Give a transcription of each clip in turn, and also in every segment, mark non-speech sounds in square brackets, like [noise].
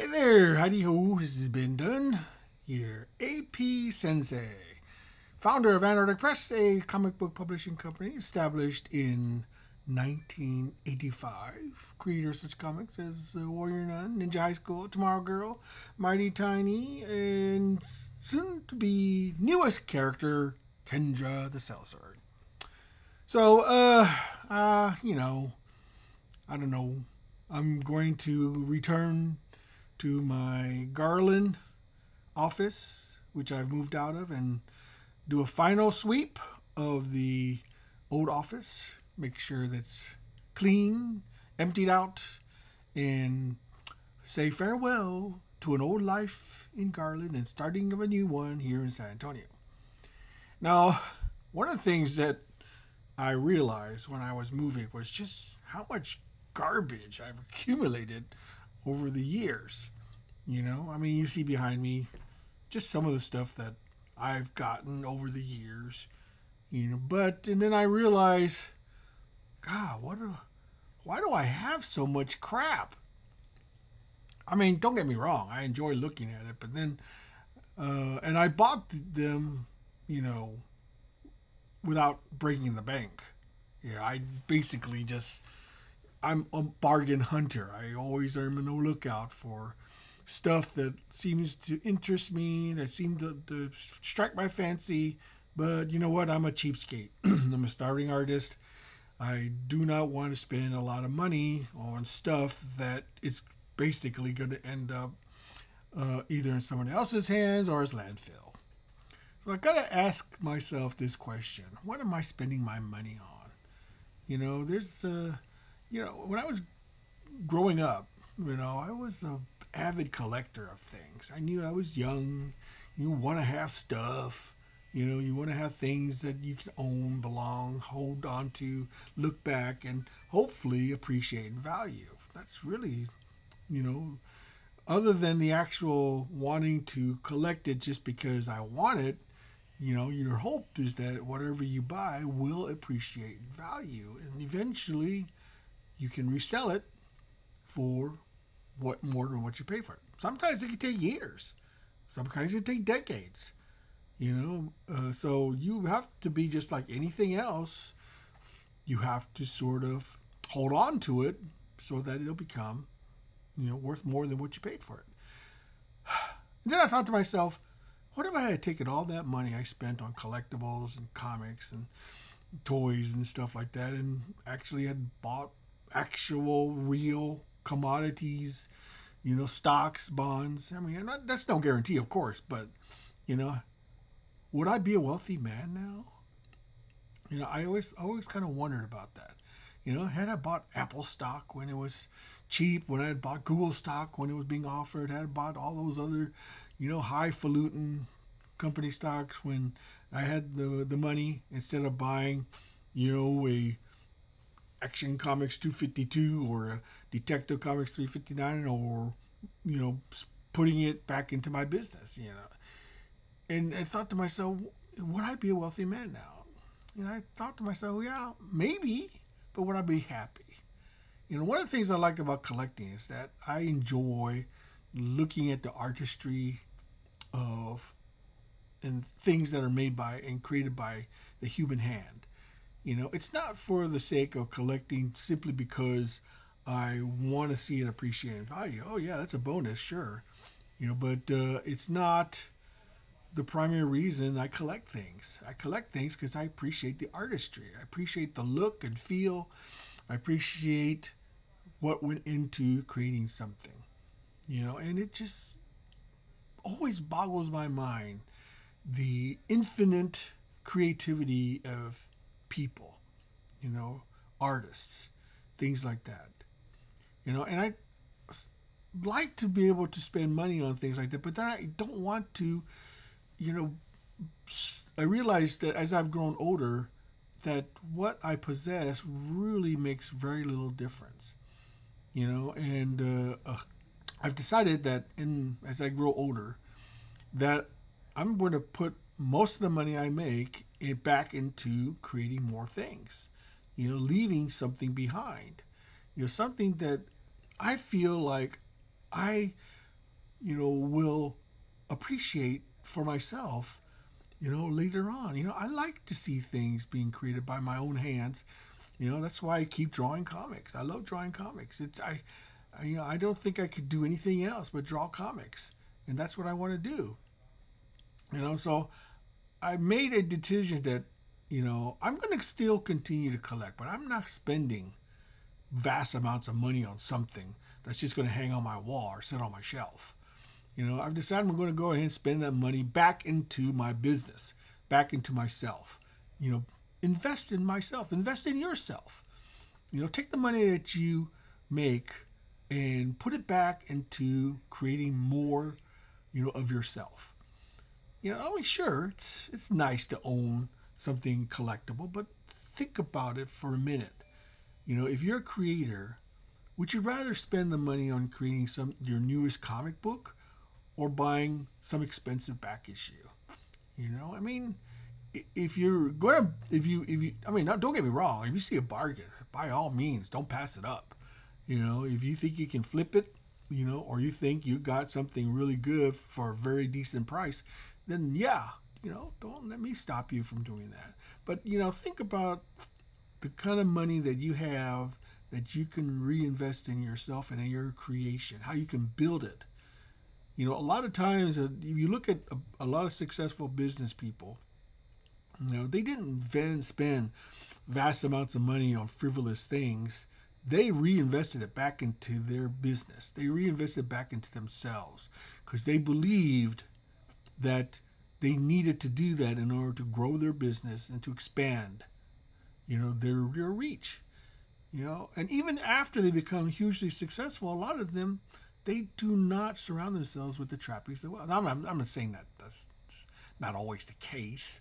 Hey there, howdy ho, this has Ben Dunn. Your AP Sensei, founder of Antarctic Press, a comic book publishing company established in 1985. Creator of such comics as uh, Warrior Nun, Ninja High School, Tomorrow Girl, Mighty Tiny, and soon to be newest character, Kendra the Sellsword. So, uh, uh, you know, I don't know. I'm going to return to my Garland office, which I've moved out of, and do a final sweep of the old office. Make sure that's clean, emptied out, and say farewell to an old life in Garland and starting of a new one here in San Antonio. Now, one of the things that I realized when I was moving was just how much garbage I've accumulated over the years. You know, I mean, you see behind me just some of the stuff that I've gotten over the years. You know, but and then I realize, God, what? Do, why do I have so much crap? I mean, don't get me wrong, I enjoy looking at it, but then, uh, and I bought them, you know, without breaking the bank. You know, I basically just I'm a bargain hunter. I always am on the lookout for stuff that seems to interest me, that seems to, to strike my fancy. But you know what? I'm a cheapskate. [clears throat] I'm a starving artist. I do not want to spend a lot of money on stuff that is basically going to end up uh, either in someone else's hands or as landfill. So I got to ask myself this question: What am I spending my money on? You know, there's uh, you know, when I was growing up, you know, I was a avid collector of things. I knew I was young. You want to have stuff. You know, you want to have things that you can own, belong, hold on to, look back, and hopefully appreciate and value. That's really, you know, other than the actual wanting to collect it just because I want it, you know, your hope is that whatever you buy will appreciate value. And eventually, you can resell it for what more than what you pay for it. Sometimes it can take years. Sometimes it can take decades. You know, uh, so you have to be just like anything else. You have to sort of hold on to it so that it'll become, you know, worth more than what you paid for it. And [sighs] then I thought to myself, what if I had taken all that money I spent on collectibles and comics and toys and stuff like that and actually had bought actual real commodities, you know, stocks, bonds. I mean, not, that's no guarantee, of course, but you know, would I be a wealthy man now? You know, I always always kind of wondered about that. You know, had I bought Apple stock when it was cheap, when I had bought Google stock when it was being offered, had I bought all those other, you know, highfalutin company stocks when I had the the money instead of buying, you know, a Action Comics 252 or Detective Comics 359 or, you know, putting it back into my business, you know. And I thought to myself, would I be a wealthy man now? And I thought to myself, yeah, maybe, but would I be happy? You know, one of the things I like about collecting is that I enjoy looking at the artistry of and things that are made by and created by the human hand. You know, it's not for the sake of collecting simply because I want to see it appreciate in value. Oh yeah, that's a bonus, sure. You know, but uh, it's not the primary reason I collect things. I collect things because I appreciate the artistry. I appreciate the look and feel. I appreciate what went into creating something. You know, and it just always boggles my mind the infinite creativity of people, you know, artists, things like that. You know, and I like to be able to spend money on things like that, but then I don't want to, you know, I realize that as I've grown older, that what I possess really makes very little difference, you know, and uh, uh, I've decided that in as I grow older, that I'm going to put most of the money I make it back into creating more things, you know, leaving something behind, you know, something that I feel like I you know, will appreciate for myself, you know, later on. You know, I like to see things being created by my own hands. You know, that's why I keep drawing comics. I love drawing comics. It's I, I you know, I don't think I could do anything else but draw comics, and that's what I want to do. You know, so I made a decision that, you know, I'm going to still continue to collect, but I'm not spending vast amounts of money on something that's just going to hang on my wall or sit on my shelf. You know, I've decided I'm going to go ahead and spend that money back into my business, back into myself. You know, invest in myself, invest in yourself. You know, take the money that you make and put it back into creating more, you know, of yourself. You know, I mean, sure, it's it's nice to own something collectible, but think about it for a minute. You know, if you're a creator, would you rather spend the money on creating some your newest comic book or buying some expensive back issue? You know, I mean, if you're going to, if you, if you, I mean, don't get me wrong. If you see a bargain, by all means, don't pass it up. You know, if you think you can flip it, you know, or you think you got something really good for a very decent price, then yeah, you know, don't let me stop you from doing that. But, you know, think about the kind of money that you have that you can reinvest in yourself and in your creation, how you can build it. You know, a lot of times, uh, if you look at a, a lot of successful business people, you know, they didn't spend vast amounts of money on frivolous things. They reinvested it back into their business. They reinvested it back into themselves because they believed that they needed to do that in order to grow their business and to expand, you know, their, their reach. You know, and even after they become hugely successful, a lot of them they do not surround themselves with the trappings of wealth. I'm, I'm, not saying that that's not always the case.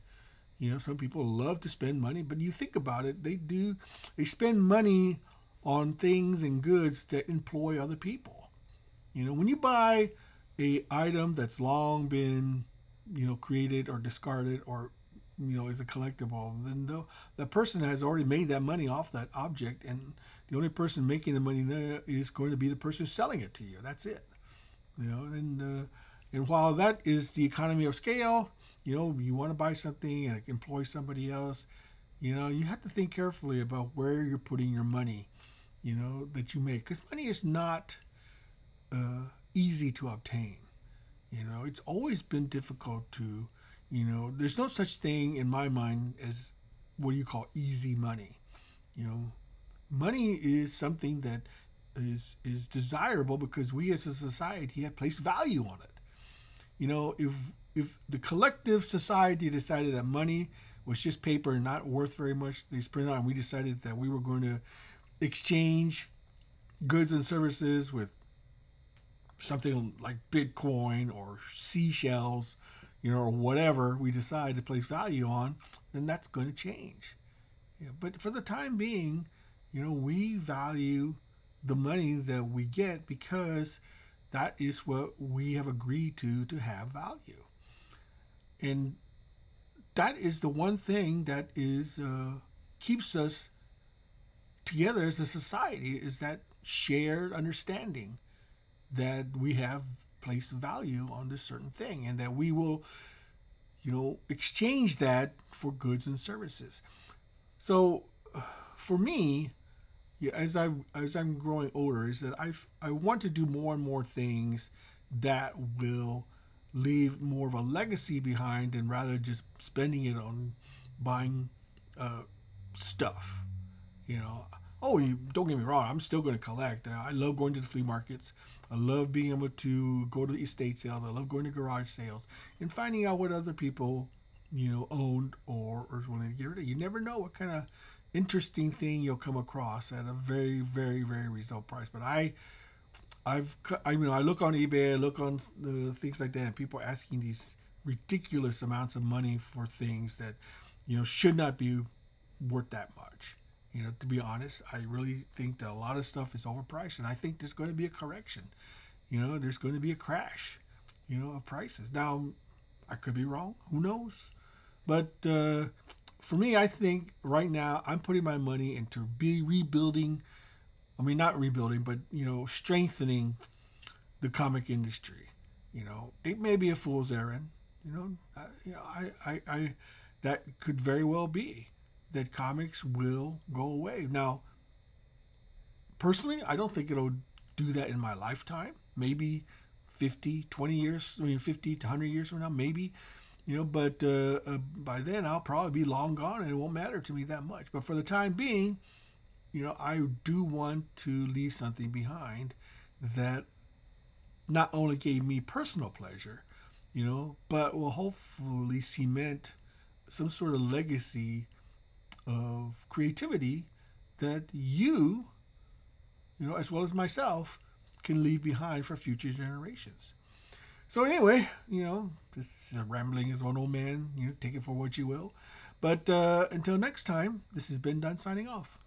You know, some people love to spend money, but you think about it, they do, they spend money on things and goods that employ other people. You know, when you buy a item that's long been, you know, created or discarded or you know is a collectible, then though the person has already made that money off that object, and the only person making the money is going to be the person selling it to you. That's it. You know, and uh, and while that is the economy of scale, you know, you want to buy something and employ somebody else, you know, you have to think carefully about where you're putting your money, you know, that you make, because money is not uh, easy to obtain. You know, it's always been difficult to, you know, there's no such thing in my mind as what do you call easy money. You know, money is something that is is desirable because we as a society have placed value on it. You know, if if the collective society decided that money was just paper and not worth very much, they print on, we decided that we were going to exchange goods and services with something like Bitcoin or seashells, you know, or whatever we decide to place value on, then that's going to change. Yeah, but for the time being, you know, we value the money that we get because that is what we have agreed to to have value. And that is the one thing that is uh, keeps us together as a society is that shared understanding that we have placed value on this certain thing and that we will you know exchange that for goods and services. So for me as i as i'm growing older is that i i want to do more and more things that will leave more of a legacy behind and rather just spending it on buying uh, stuff you know oh, you, don't get me wrong, I'm still going to collect. Uh, I love going to the flea markets. I love being able to go to the estate sales. I love going to garage sales and finding out what other people, you know, owned or are willing to get rid of. You never know what kind of interesting thing you'll come across at a very, very, very reasonable price. But I, I've, I know, I look on eBay, I look on the things like that, and people asking these ridiculous amounts of money for things that, you know, should not be worth that much. You know, to be honest, I really think that a lot of stuff is overpriced, and I think there's going to be a correction. You know, there's going to be a crash, you know, of prices. Now, I could be wrong. Who knows? But uh, for me, I think right now I'm putting my money into be rebuilding. I mean, not rebuilding, but you know, strengthening the comic industry. You know, it may be a fool's errand. You know, I, you know, I, I, I, that could very well be that comics will go away. Now, personally, I don't think it'll do that in my lifetime. Maybe 50, 20 years, I mean, 50 to 100 years from now, maybe, you know, but uh, uh, by then I'll probably be long gone and it won't matter to me that much. But for the time being, you know, I do want to leave something behind that not only gave me personal pleasure, you know, but will hopefully cement some sort of legacy of creativity that you, you know, as well as myself, can leave behind for future generations. So anyway, you know, this is a rambling as one old man. You know, take it for what you will. But uh, until next time, this has Ben Dunn signing off.